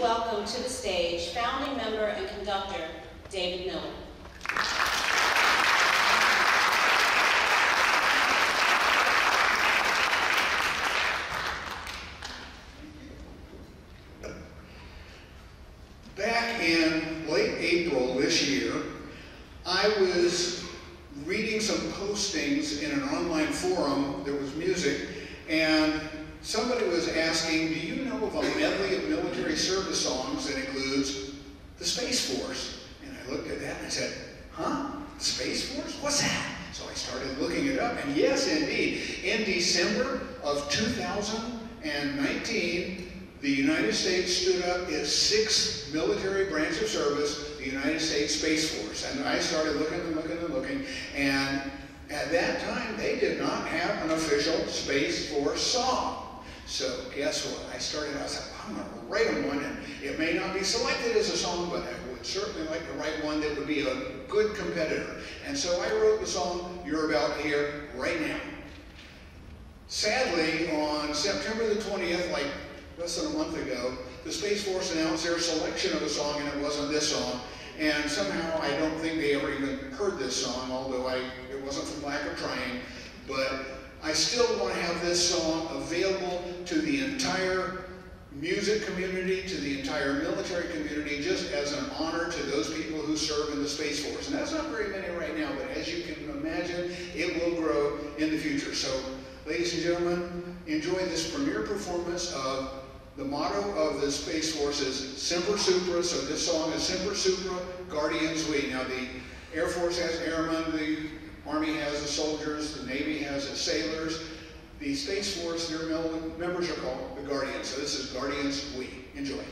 welcome to the stage founding member and conductor David Miller. Back in late April this year, I was reading some postings in an online forum, there was music, and somebody was asking, do you know of a medley of military service songs that includes the Space Force? And I looked at that and I said, huh? The Space Force? What's that? So I started looking it up, and yes, indeed, in December of 2019, the United States stood up its sixth military branch of service, the United States Space Force. And I started looking and looking and looking, and at that time, they did not have an official Space Force song. So guess what? I started, out, I said, I'm going to write one, and it may not be selected as a song, but I would certainly like to write one that would be a good competitor. And so I wrote the song You're About Here right now. Sadly, on September the 20th, like less than a month ago, the Space Force announced their selection of a song, and it wasn't this song. And somehow I don't think they ever even heard this song, although I, it wasn't from lack of trying. But I still want to have this song available to the entire music community, to the entire military community, just as an honor to those people who serve in the Space Force. And that's not very many right now, but as you can imagine, it will grow in the future. So, ladies and gentlemen, enjoy this premiere performance of the motto of the Space Force is Semper Supra, so this song is Semper Supra, Guardians We. Now the Air Force has airmen, the Army has the soldiers, the Navy has its sailors. The Space Force, their members are called the Guardians, so this is Guardians We. Enjoy.